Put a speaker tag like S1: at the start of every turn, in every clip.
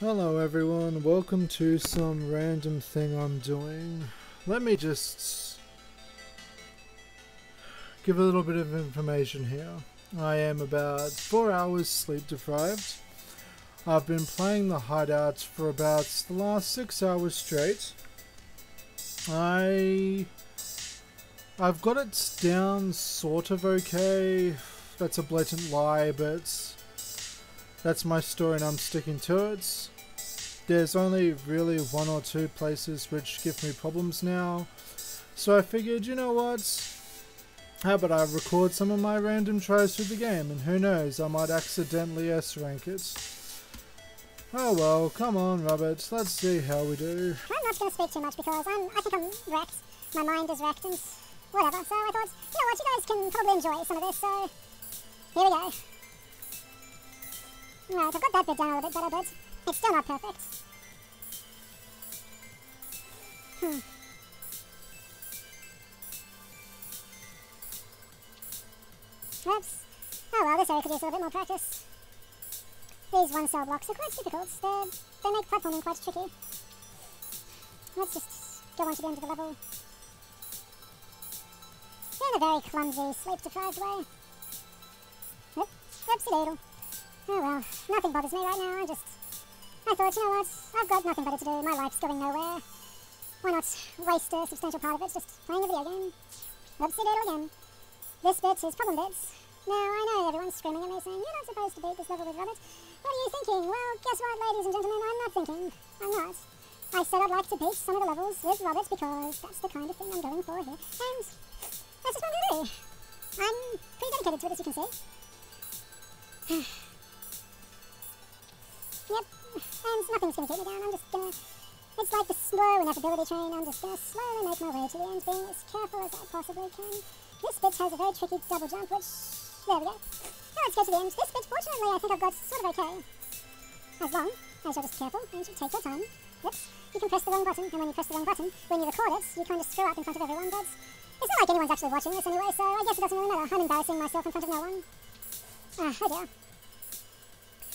S1: Hello everyone, welcome to some random thing I'm doing. Let me just give a little bit of information here. I am about 4 hours sleep deprived. I've been playing the hideouts for about the last 6 hours straight. I... I've got it down sort of okay. That's a blatant lie, but that's my story and I'm sticking to it. There's only really one or two places which give me problems now. So I figured, you know what? How about I record some of my random tries through the game and who knows, I might accidentally S-rank it. Oh well, come on Robert, let's see how we do.
S2: I'm not going to speak too much because I'm, I think I'm wrecked. My mind is wrecked and whatever. So I thought, you know what, you guys can probably enjoy some of this, so here we go. Right, I've got that bit down a little bit better, but it's still not perfect. Hmm. Oops. Oh well, this area could use a little bit more practice. These one-cell blocks are quite difficult. They're, they make platforming quite tricky. Let's just go on to the end of the level. In a very clumsy, sleep-deprived way. Oop, oopsie doodle. Oh well, nothing bothers me right now, I just... I thought, you know what, I've got nothing better to do, my life's going nowhere. Why not waste a substantial part of it just playing a video game? Whoopsie doodle again. This bit is problem bits. Now, I know everyone's screaming at me saying, you're not supposed to beat this level with Robert. What are you thinking? Well, guess what, ladies and gentlemen, I'm not thinking. I'm not. I said I'd like to beat some of the levels with Robert because that's the kind of thing I'm going for here. And that's just what I'm going to do. I'm pretty dedicated to it, as you can see. Yep, and nothing's gonna keep me down. I'm just gonna. It's like the slow inevitability train. I'm just gonna slowly make my way to the end, being as careful as I possibly can. This bit has a very tricky double jump, which. There we go. Now let's go to the end. This bit, fortunately, I think I've got sort of okay. As long as you're just careful and you take your time. Oops. You can press the wrong button, and when you press the wrong button, when you record it, you kind of screw up in front of everyone, but it's not like anyone's actually watching this anyway, so I guess it doesn't really matter. I'm embarrassing myself in front of no one. Ah, oh dear.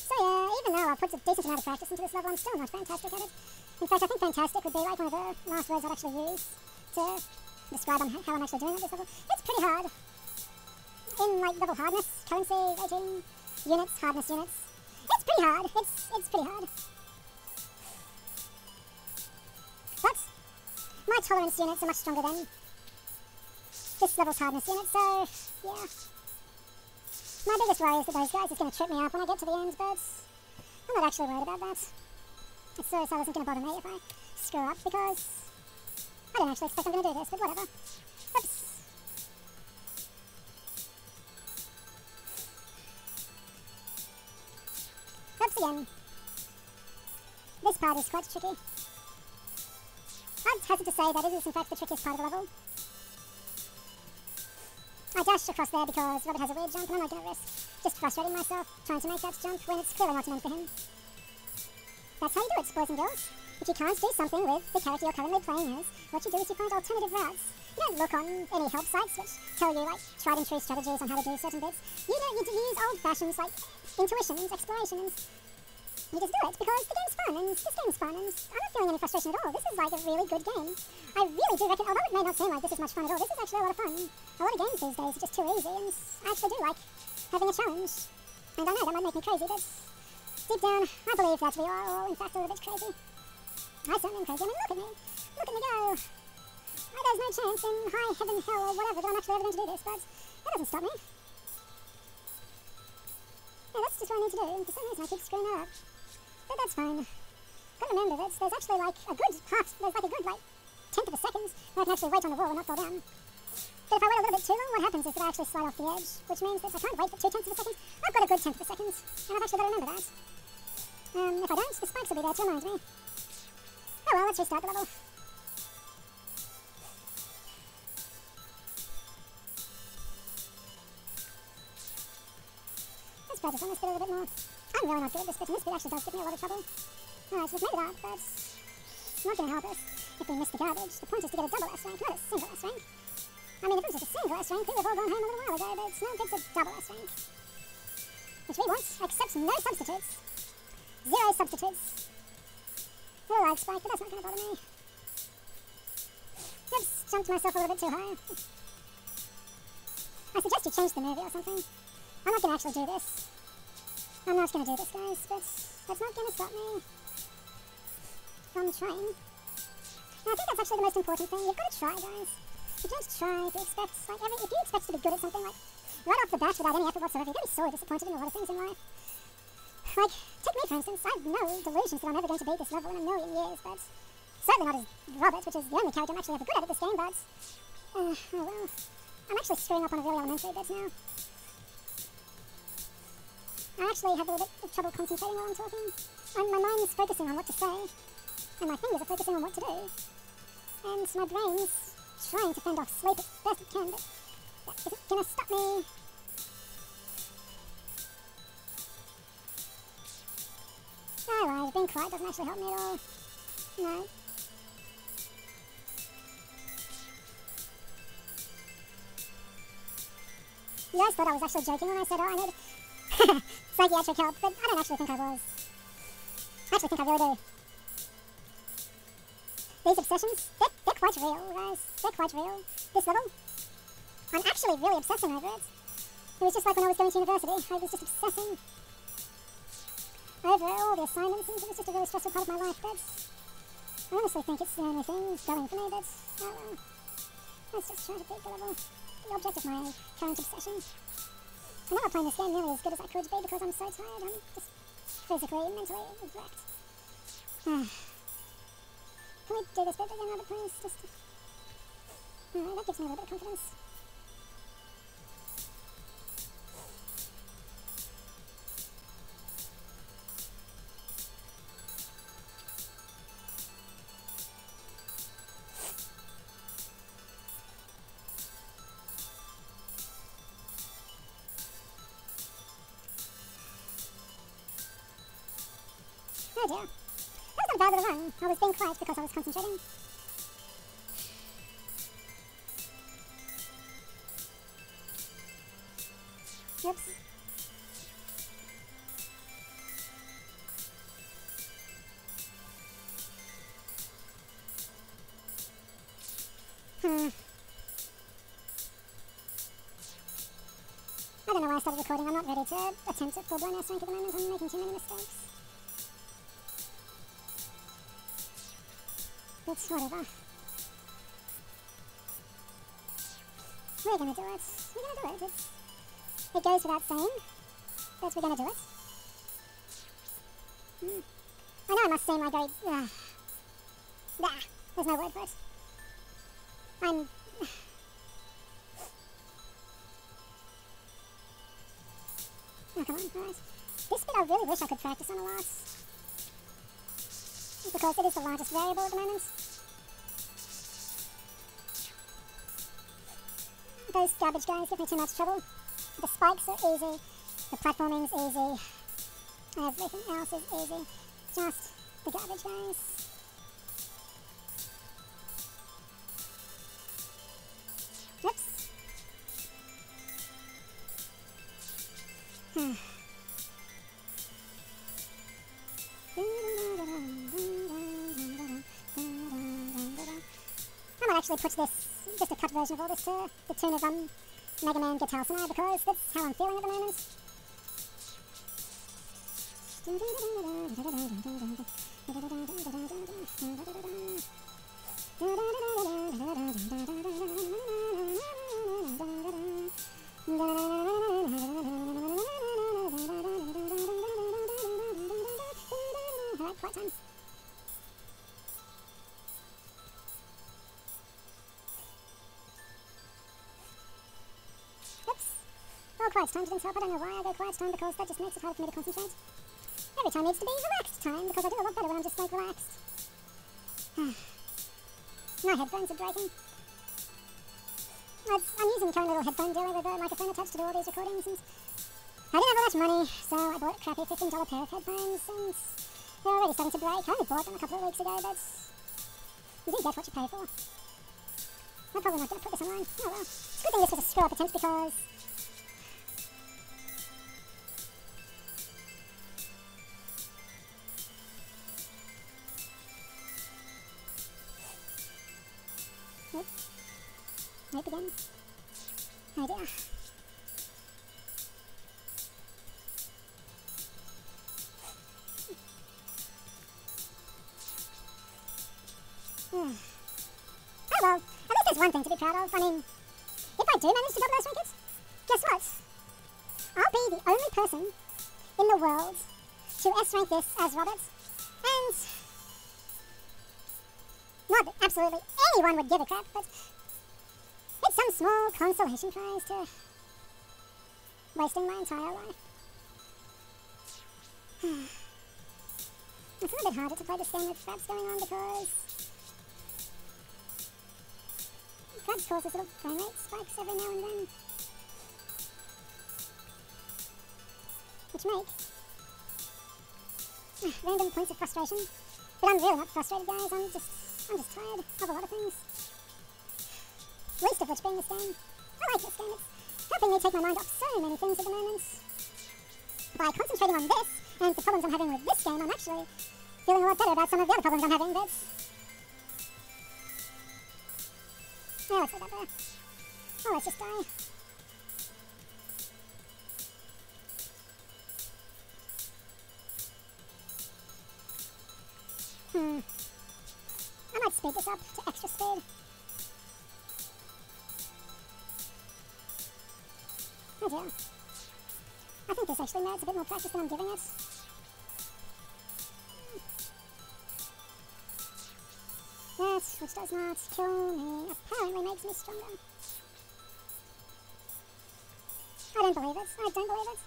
S2: So yeah, uh, even though I put a decent amount of practice into this level, I'm still not fantastic at it. In fact, I think fantastic would be like one of the last words I'd actually use to describe how I'm actually doing at this level. It's pretty hard. In like level hardness, currency, rating, units, hardness units. It's pretty hard. It's it's pretty hard. But my tolerance units are much stronger than this level's hardness unit, so yeah. My biggest worry is that those guys is going to trip me up when I get to the end, but I'm not actually worried about that. It seriously isn't going to bother me if I screw up, because I didn't actually expect I'm going to do this, but whatever. Oops. Oops again. This part is quite tricky. I'd hazard to say that it is in fact the trickiest part of the level. I dashed across there because Robert has a weird jump and I'm not going to risk just frustrating myself trying to make that jump when it's clearly not meant for him. That's how you do it, boys and girls. If you can't do something with the character you're currently playing as, what you do is you find alternative routes. You don't look on any help sites which tell you like tried and true strategies on how to do certain bits. You know, you use old fashions like intuitions, explorations, you just do it because the game's fun and this game's fun and I'm not feeling any frustration at all. This is like a really good game. I really do reckon, although it may not seem like this is much fun at all, this is actually a lot of fun. A lot of games these days are just too easy and I actually do like having a challenge. And I know that might make me crazy, but deep down, I believe that we are all in fact a little bit crazy. I certainly am crazy. I mean, look at me. Look at me go. Oh, there's no chance in high heaven, hell, or whatever that I'm actually ever going to do this, but that doesn't stop me. Yeah, that's just what I need to do. For some reason, I keep screwing up. But that's fine. Gotta remember that there's actually like a good half, there's like a good like tenth of a second where I can actually wait on the wall and not fall down. But if I wait a little bit too long, what happens is that I actually slide off the edge, which means that I can't wait for two tenths of a second, I've got a good tenth of a second, and I've actually got to remember that. Um, if I don't, the spikes will be there to remind me. Oh well, let's restart the level. Let's practice on this bit a little bit more. I'm really not good at this bit, and this actually does give me a lot of trouble. Alright, so we've made it up, but it's not going to help us if we miss the garbage. The point is to get a double S rank, not a single S rank. I mean, if it was just a single S rank, we would have all gone home a little while ago, but it's no good to double S rank. Which we want, except no substitutes. Zero substitutes. Little lag spike, but that's not going to bother me. Oops, jumped myself a little bit too high. I suggest you change the movie or something. I'm not going to actually do this. I'm not to do this, guys, but that's not to stop me from trying. I think that's actually the most important thing. You've got to try, guys. You don't try if you expect, like, every, if you expect to be good at something, like, right off the bat without any effort whatsoever, you're going to be sorely disappointed in a lot of things in life. Like, take me for instance, I have no delusions that I'm ever going to beat this level in a million years, but certainly not as Robert, which is the only character I'm actually ever good at at this game, but, uh, oh well. I'm actually screwing up on a really elementary bit now. I actually have a little bit of trouble concentrating while I'm talking. And my mind's focusing on what to say, and my fingers are focusing on what to do. And my brain's trying to fend off sleep as best it can, but that isn't gonna stop me. Oh, Alright, being quiet doesn't actually help me at all. No. You guys thought I was actually joking when I said, oh, I need psychiatric help, but I don't actually think I was. I actually think I really do. These obsessions, they're, they're quite real, guys. They're quite real. This level, I'm actually really obsessing over it. It was just like when I was going to university, I was just obsessing over all the assignments, and it was just a really stressful part of my life, but I honestly think it's the only thing going for me, but oh well. Let's just try to beat the level the object of my current obsession. I'm not playing this game nearly as good as I could be because I'm so tired. I'm just physically mentally wrecked. Ah. Can we do this bit again, Robert, please? Just... Alright, that gives me a little bit of confidence. I was being quiet because I was concentrating. Oops. Hmm. I don't know why I started recording. I'm not ready to attempt at full-blown S at the moment. I'm making too many mistakes. It's whatever. We're gonna do it. We're gonna do it. It's, it goes without saying, but we're gonna do it. Hmm. I know I must seem like I... Uh, nah, there's no word for it. I'm... Oh, come on, alright. This bit I really wish I could practice on a lot because it is the largest variable at the moment. Those garbage guys give me too much trouble. The spikes are easy, the platforming's easy, everything else is easy. Just the garbage guys. Oops. I might actually put this, version of all this to the tune of um, Mega Man Guitar Sonata because that's how I'm feeling at the moment. Quiet time. Oh, quiet time didn't help. I don't know why I go quiet time because that just makes it hard for me to concentrate. Every time needs to be relaxed time because I do a lot better when I'm just like relaxed. My headphones are breaking. I'm using the current little headphone dealer with a microphone attached to do all these recordings and I didn't have that much money, so I bought a crappy $15 pair of headphones and they're already starting to break. I only bought them a couple of weeks ago, but you do get what you pay for. I'm probably not going to put this online. Oh well. It's a good thing this was a screw-up attempt because Nope again. Hmm. oh well, at least there's one thing to be proud of. I mean, if I do manage to double those trinkets, guess what? I'll be the only person in the world to S rank this as Robert. And not that absolutely anyone would give a crap, but small consolation prize to wasting my entire life. it's a little bit harder to play this game with going on because fraps cause this little frame rate spikes every now and then. Which make random points of frustration. But I'm really not frustrated guys, I'm just I'm just tired of a lot of things. Least of which being this game. I like this game, it's helping me take my mind off so many things at the moment. By concentrating on this, and the problems I'm having with this game, I'm actually feeling a lot better about some of the other problems I'm having, but... Yeah, let's that there. Oh, let's just die. Hmm. I might speed this up to extra speed. I think this actually merits a bit more practice than I'm giving it. That, which does not kill me, apparently makes me stronger. I don't believe it. I don't believe it.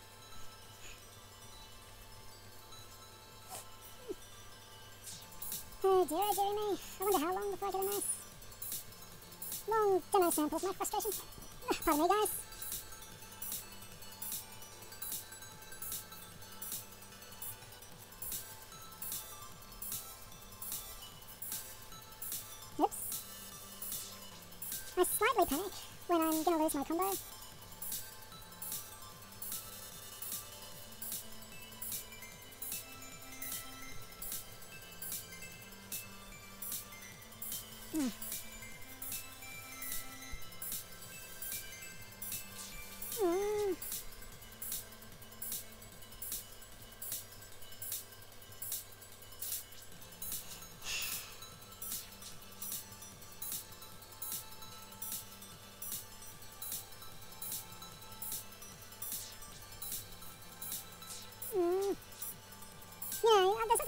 S2: Oh dear, oh dear me. I wonder how long before I get a nice long demo sample of my frustration. Pardon me, guys. I'm gonna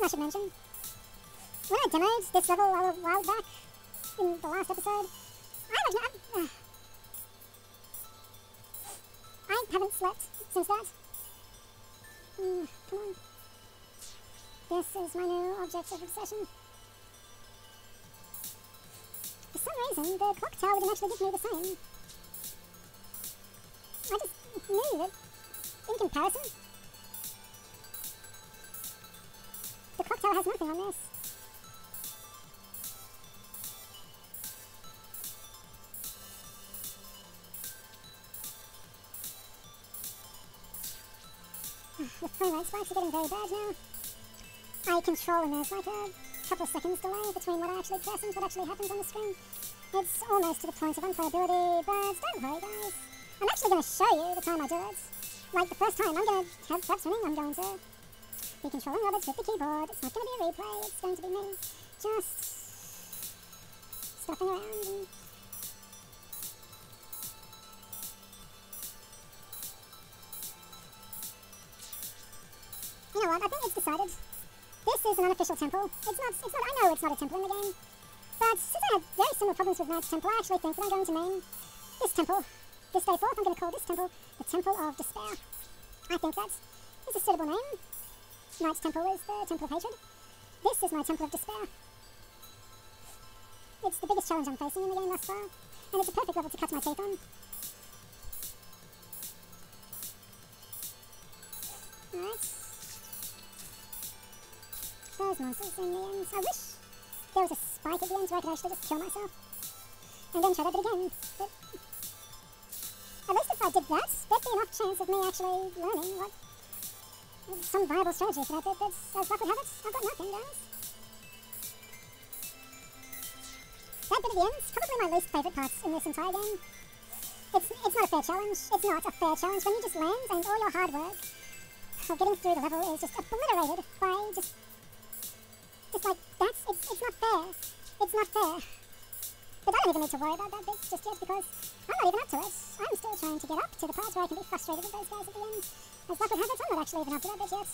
S2: I should mention. When I demoed this level a while back, in the last episode, I not. Uh, I haven't slept since that. Mm, come on. This is my new object of obsession. For some reason, the clock tower didn't actually give me the same. I just knew that, in comparison, tower has nothing on this. the frame rate spikes are getting very bad now. I control and there's like a couple of seconds delay between what I actually press and what actually happens on the screen. It's almost to the point of unplayability, but don't worry guys. I'm actually going to show you the time I do it. Like the first time I'm going to have fraps running, I'm going to be controlling Roberts with the keyboard. It's not going to be a replay, it's going to be me just stuffing around and You know what, I think it's decided. This is an unofficial temple. It's not, it's not, I know it's not a temple in the game. But since I had very similar problems with Knight's Temple, I actually think that I'm going to name this temple, this day forth, I'm going to call this temple the Temple of Despair. I think that is it's a suitable name. Knight's Temple is the Temple of Hatred. This is my Temple of Despair. It's the biggest challenge I'm facing in the game thus far, and it's a perfect level to cut my teeth on. Alright. Those monsters in the end. I wish there was a spike at the end so I could actually just kill myself. And then try that again. But at least if I did that, there'd be enough chance of me actually learning what some viable strategy for that bit, but as luck would have it, I've got nothing, guys. That bit at the probably my least favourite parts in this entire game. It's, it's not a fair challenge. It's not a fair challenge. When you just land and all your hard work of getting through the level is just obliterated by just... Just like, that's... It's, it's not fair. It's not fair. Don't even need to worry about that bit just yet because I'm not even up to it. I'm still trying to get up to the part where I can be frustrated with those guys at the end. As luck would have it, I'm not actually even up to that bit yet.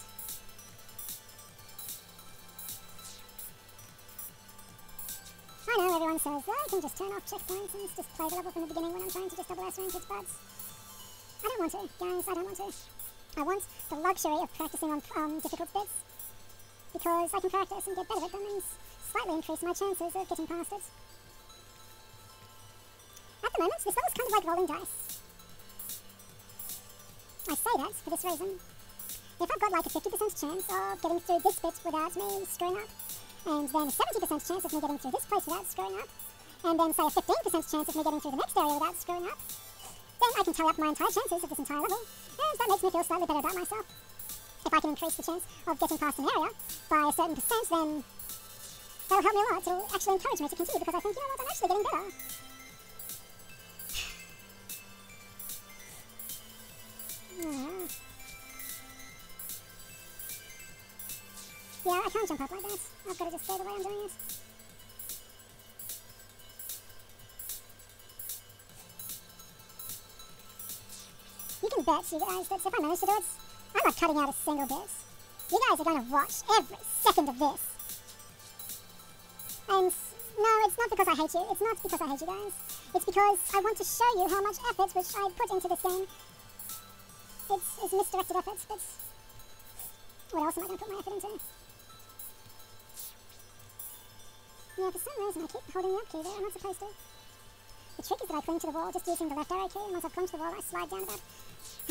S2: I know everyone says, oh, I can just turn off checkpoints and just play the level from the beginning when I'm trying to just double S rank its buds. I don't want to, guys, I don't want to. I want the luxury of practicing on um, difficult bits because I can practice and get better at them and slightly increase my chances of getting past it. At the moment, this level's kind of like rolling dice. I say that for this reason. If I've got like a 50% chance of getting through this bit without me screwing up, and then a 70% chance of me getting through this place without screwing up, and then say a 15% chance of me getting through the next area without screwing up, then I can tally up my entire chances of this entire level, and that makes me feel slightly better about myself. If I can increase the chance of getting past an area by a certain percent, then that'll help me a lot. It'll actually encourage me to continue because I think, you know what, I'm actually getting better. Yeah. Yeah, I can't jump up like that. I've got to just stay the way I'm doing it. You can bet, you guys, that if I manage to do it, I'm not cutting out a single bit. You guys are going to watch every second of this. And no, it's not because I hate you. It's not because I hate you guys. It's because I want to show you how much effort which I put into this game. It's, misdirected efforts, but what else am I going to put my effort into? Yeah, for some reason I keep holding the up key there. I'm not supposed to. The trick is that I cling to the wall just using the left arrow key, and once I've clung to the wall, I slide down about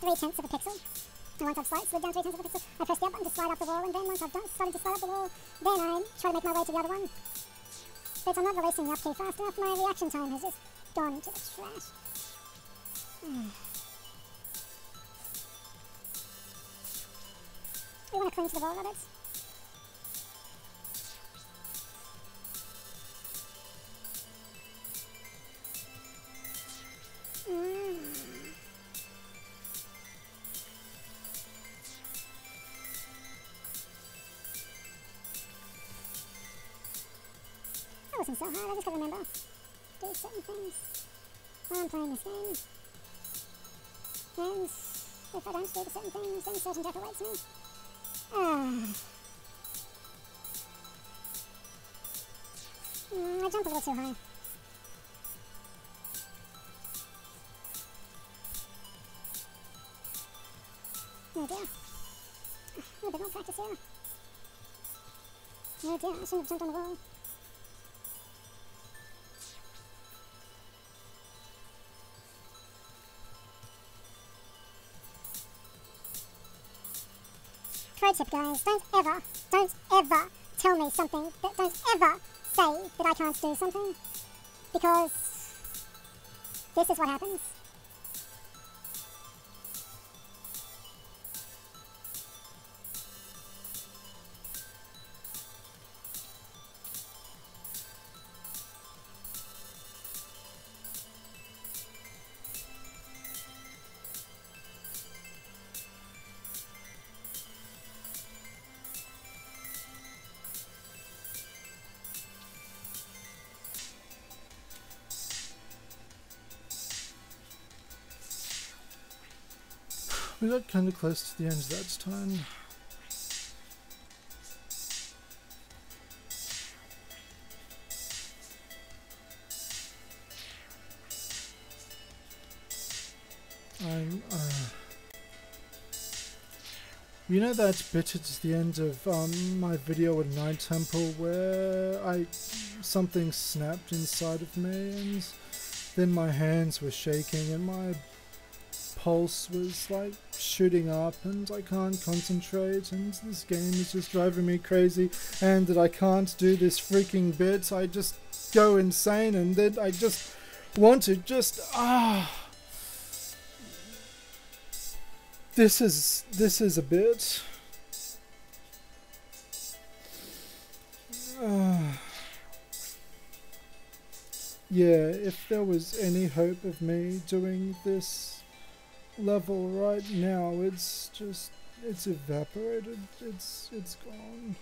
S2: three tenths of a pixel. And once I've slid, slid down three tenths of a pixel, I press the up button to slide up the wall, and then once I've done, started to slide up the wall, then I try to make my way to the other one. But I'm not releasing the up key fast enough, my reaction time has just gone into the trash. we want to cling the wall, Roberts. Mm. That wasn't so hard, I just gotta remember. Do certain things while I'm playing this game. And if I don't do certain things, then certain death awaits me. Ah. Mm, I jump a little too high. Oh dear. A little bit more practice here. Oh dear, I shouldn't have jumped on the wall. Tip guys, don't ever, don't ever tell me something, that, don't ever say that I can't do something. Because this is what happens.
S1: We got kind of close to the end that time. I'm, uh... You know that bit at the end of um, my video with Night Temple where I something snapped inside of me and then my hands were shaking and my pulse was like shooting up and I can't concentrate and this game is just driving me crazy and that I can't do this freaking bit. So I just go insane and then I just want to just ah. This is this is a bit. Uh, yeah, if there was any hope of me doing this level right now, it's just it's evaporated. It's it's gone.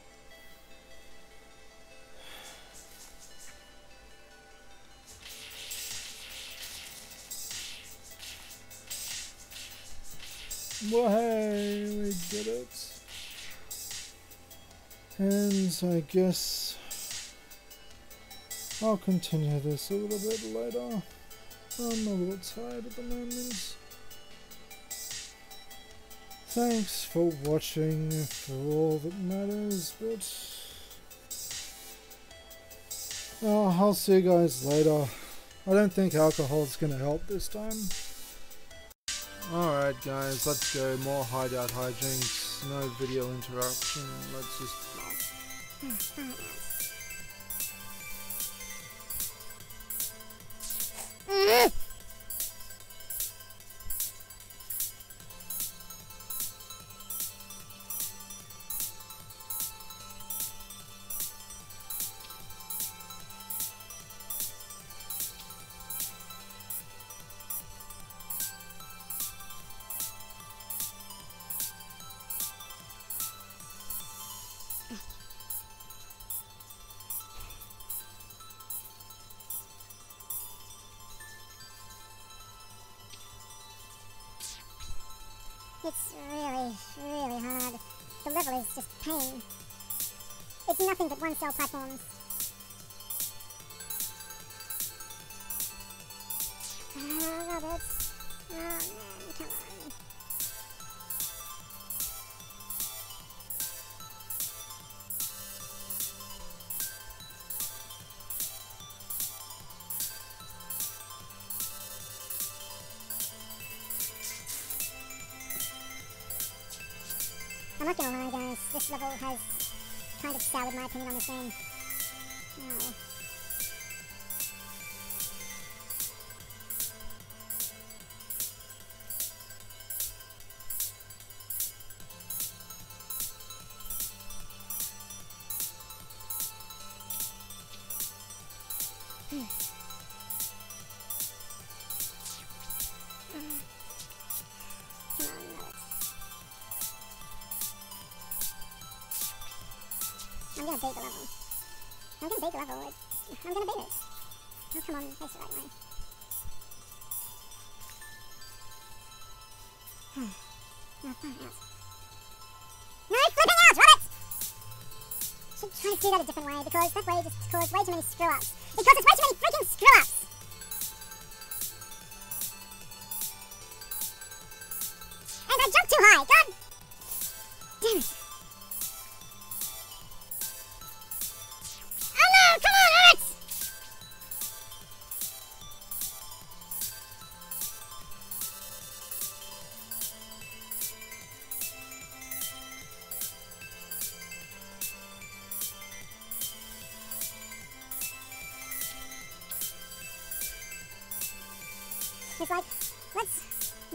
S1: Well, hey, we did it. And I guess I'll continue this a little bit later. I'm a little tired at the moment. Thanks for watching for all that matters, but oh, I'll see you guys later. I don't think alcohol's gonna help this time. Alright guys, let's go. More hideout hijinks, no video interruption, let's just...
S2: It's really, really hard. The level is just pain. It's nothing but one cell platforms. Oh, ah, Roberts. Oh ah, man, has kind of soured my opinion on this game. Beat level. It- I'm gonna beat it. Oh, come on, face the right way. No flipping out, Robert! Should try to do that a different way because that way just caused way too many screw ups. It causes way too many freaking screw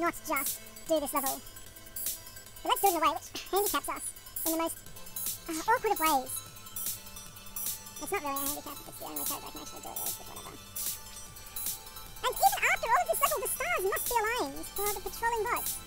S2: not just do this level, but let's do it in a way which handicaps us in the most uh, awkward of ways. It's not really a handicap, it's the only code I can actually do it with, whatever. And even after all of this level, the stars must be aligned for the patrolling boats.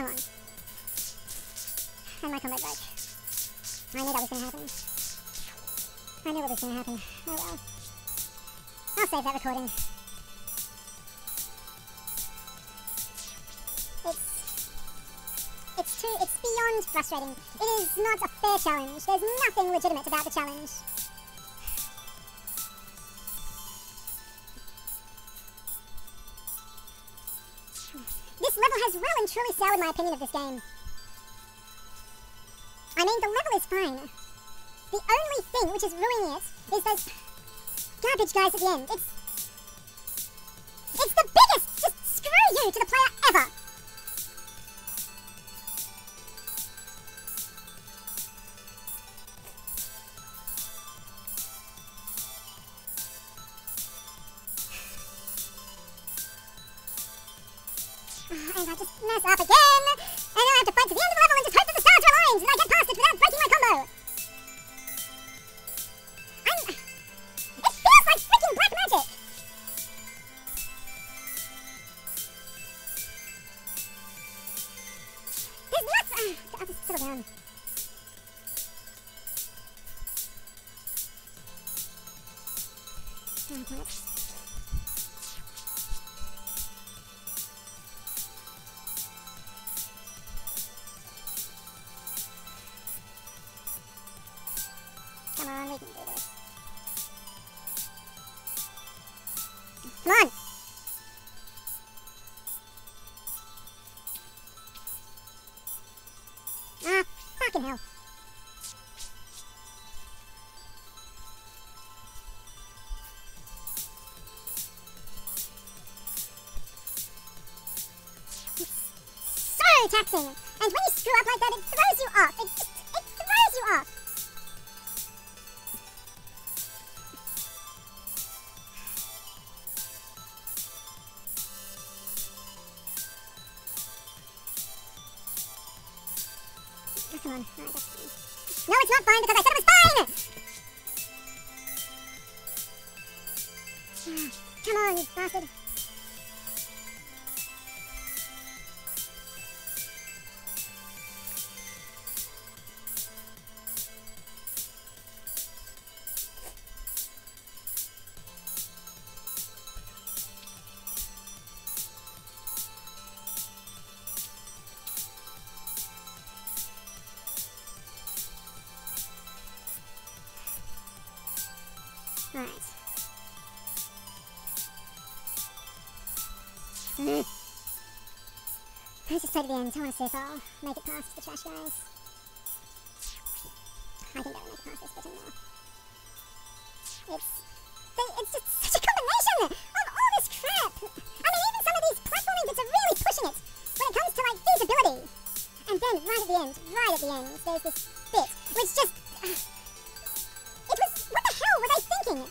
S2: Come on. And my combo break. I knew that was gonna happen. I knew it was gonna happen. Oh well. I'll save that recording. It's... It's too... It's beyond frustrating. It is not a fair challenge. There's nothing legitimate about the challenge. This level has well and truly soured my opinion of this game. I mean, the level is fine. The only thing which is ruining it is those garbage guys at the end. It's it's the biggest just screw you to the player ever. Fucking hell. It's taxing! And when you screw up like that, it throws you off. It just, it throws you off. Let's just play to the end. I want to if I'll make it past the trash guys. I think I'll make it past this bit anymore. It's... They, it's just such a combination of all this crap! I mean, even some of these platforming bits are really pushing it when it comes to, like, feasibility. And then, right at the end, right at the end, there's this bit, which just... Uh, it was... What the hell were they thinking?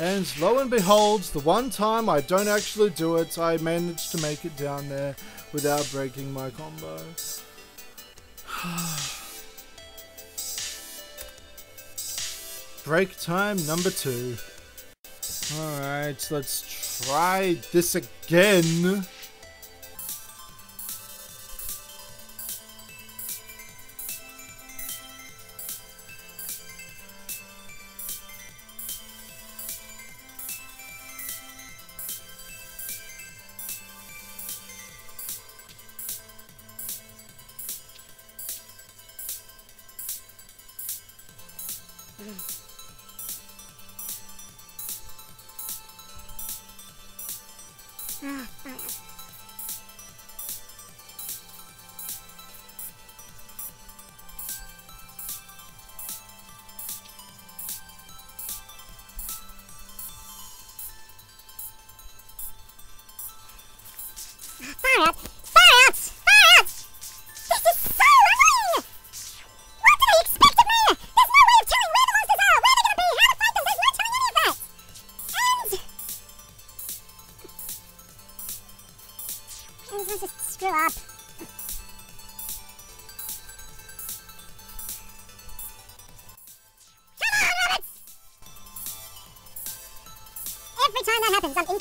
S1: And lo and behold, the one time I don't actually do it, I managed to make it down there without breaking my combo. Break time number two. Alright, let's try this again.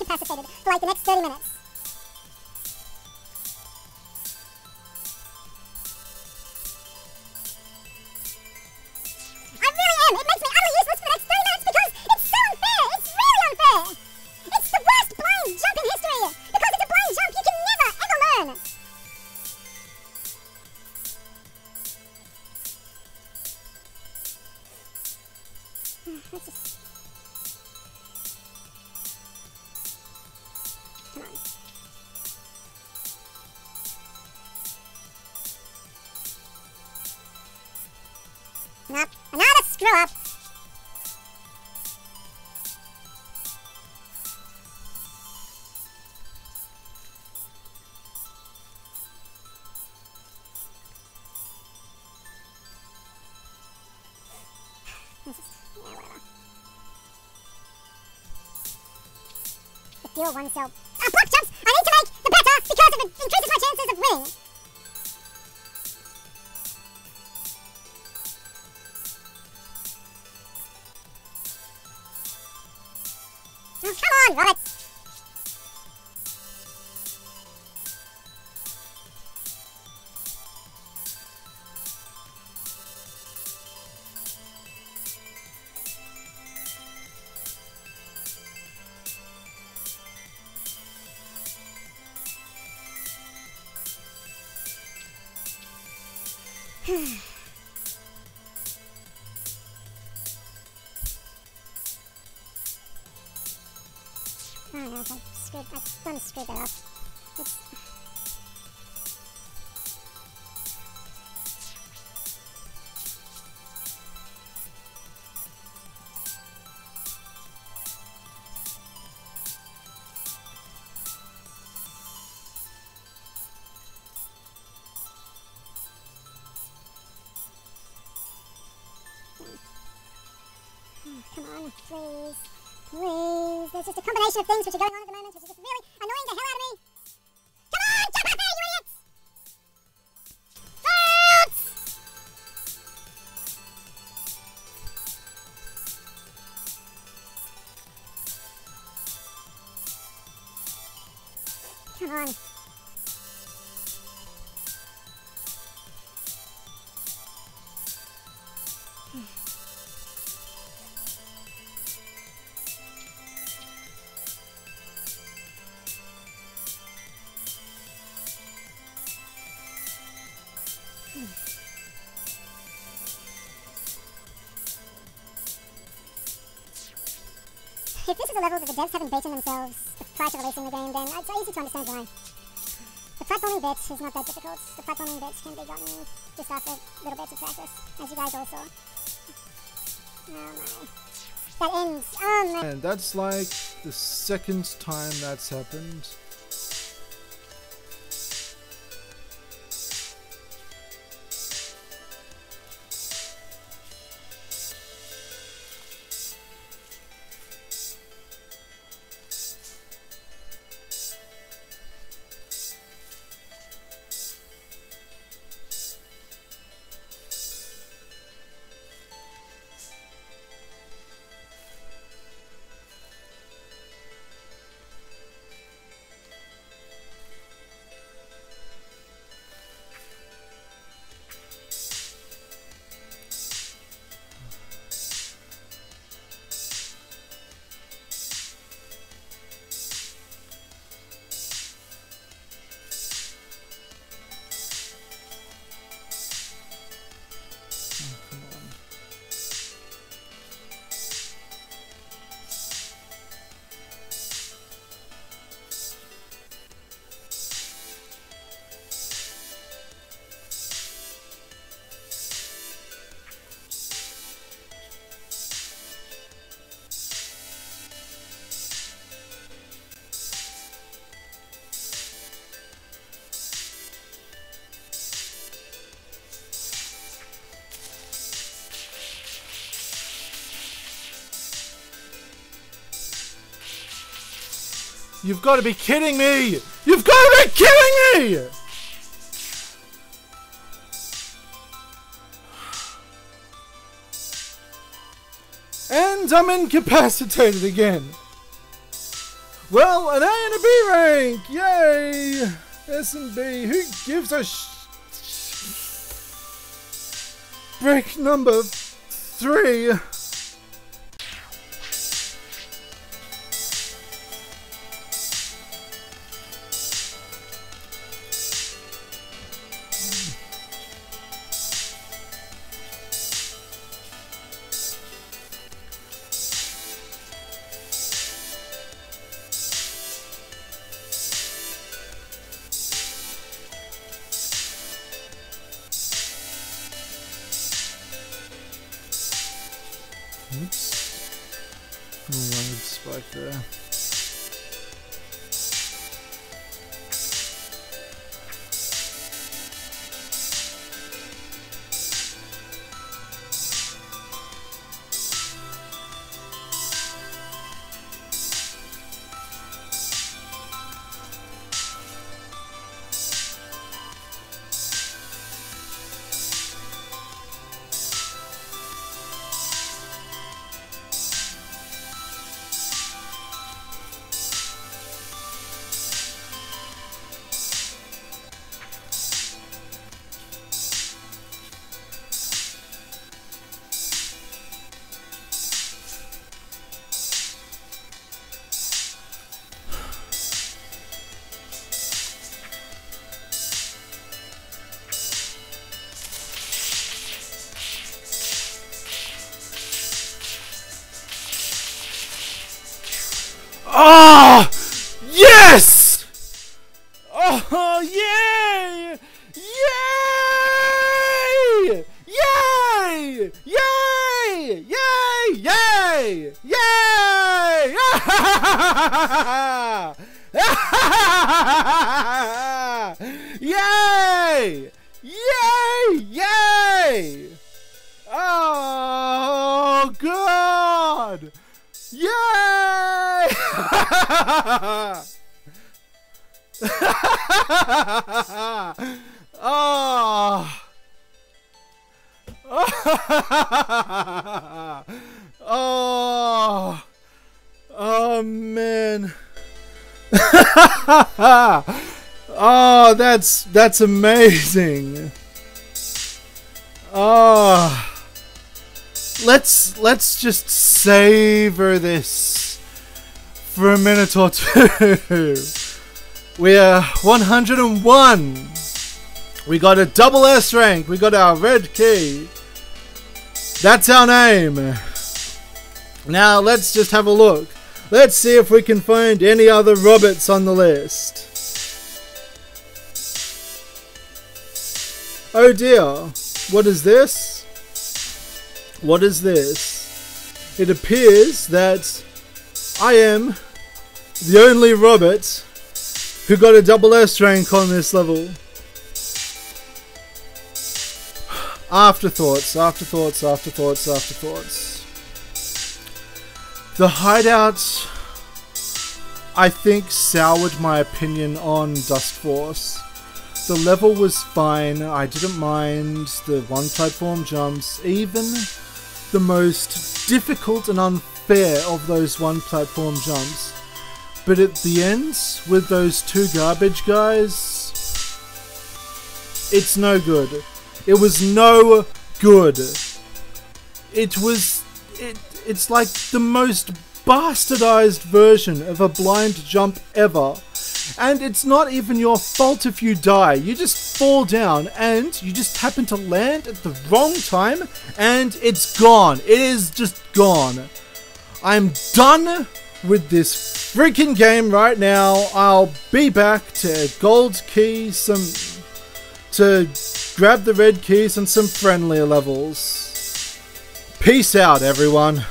S2: Incapacitated for like the next 30 minutes. Nope. Another screw up. This is, yeah, whatever. The fuel one cell. Ah, block jumps! I need to make the better because it increases my chances of winning. I screwed, I've done screwed that up. It's... Oh, come on, please. Please. There's just a combination of things which are going on the devs haven't beaten themselves prior to releasing the game, then it's easy to understand why. The platforming bit is not that difficult. The platforming bits can be gotten just after little bits of practice, as you guys all saw. Oh my. That ends. My.
S1: And that's like the second time that's happened. You've got to be kidding me! You've got to be kidding me! And I'm incapacitated again. Well, an A and a B rank! Yay! S and B. Who gives a sh... Break number three. Oops. Load spike there. Oh. oh. Oh man. oh, that's that's amazing. Oh. Let's let's just savor this for a minute or two. We are 101. We got a double S rank. We got our red key. That's our name. Now let's just have a look. Let's see if we can find any other Roberts on the list. Oh dear. What is this? What is this? It appears that I am the only Robert who got a double S rank on this level. Afterthoughts, afterthoughts, afterthoughts, afterthoughts. The hideout, I think, soured my opinion on Dustforce. The level was fine, I didn't mind the one platform jumps, even the most difficult and unfair of those one platform jumps. But at the end, with those two garbage guys, it's no good. It was no good. It was. It, it's like the most bastardized version of a blind jump ever. And it's not even your fault if you die. You just fall down and you just happen to land at the wrong time and it's gone. It is just gone. I'm done with this freaking game right now. I'll be back to gold key, some to grab the red keys and some friendlier levels. Peace out, everyone.